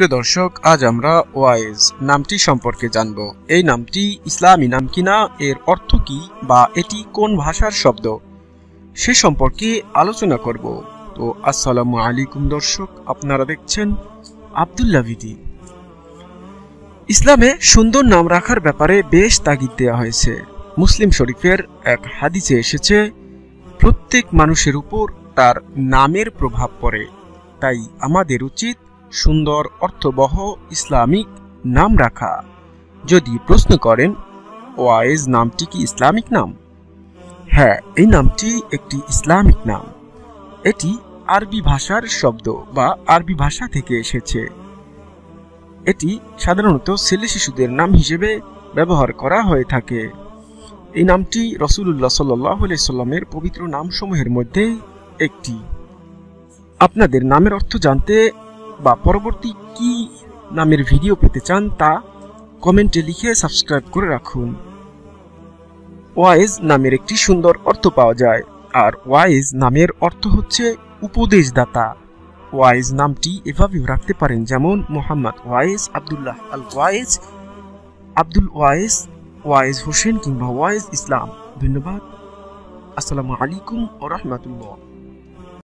প্রিয় দর্শক, আজ আমরা ওয়াইজ নামটি সম্পর্কে জানব। এই নামটি ইসলামী নাম কিনা এর অর্থ কি, বা এটি কোন ভাষার শব্দ, সে সম্পর্কে আলোচনা করব। তো আসসালামু আলাইকুম দর্শক, আপনারা দেখছেন আবদুল্লা ভিদি ইসলামে সুন্দর নাম রাখার ব্যাপারে বেশ তাগিদ দেওয়া হয়েছে। মুসলিম শরীফের এক হাদিসে এসেছে, প্রত্যেক মানুষের উপর তার নামের প্রভাব পড়ে, তাই আমাদের উচিত সুন্দর অর্থবহ ইসলামিক নাম রাখা। যদি প্রশ্ন করেন, ওয়াইজ নামটি কি ইসলামিক নাম? হ্যাঁ এই নামটি একটি ইসলামিক নাম। এটি আরবি ভাষার শব্দ বা আরবি ভাষা থেকে এসেছে। এটি সাধারণত ছেলে শিশুদের নাম হিসেবে ব্যবহার করা হয়ে থাকে। এই নামটি রসুল্লাহ সাল্লাহ সাল্লামের পবিত্র নামসমূহের মধ্যে একটি। আপনাদের নামের অর্থ জানতে বা পরবর্তী কি নামের ভিডিও পেতে চান তা কমেন্টে লিখে সাবস্ক্রাইব করে রাখুন। ওয়াইজ নামের একটি সুন্দর অর্থ পাওয়া যায়। আর ওয়াইজ নামের অর্থ হচ্ছে উপদেশদাতা। ওয়াইজ নামটি এভাবেও রাখতে পারেন যেমন মোহাম্মদ ওয়াইজ আবদুল্লাহ আল ওয়াইজ আব্দুল ওয়াইজ ওয়াইজ হোসেন কিংবা ওয়াইজ ইসলাম। ধন্যবাদ। আসসালামু আলাইকুম ও রহমতুল্লাহ।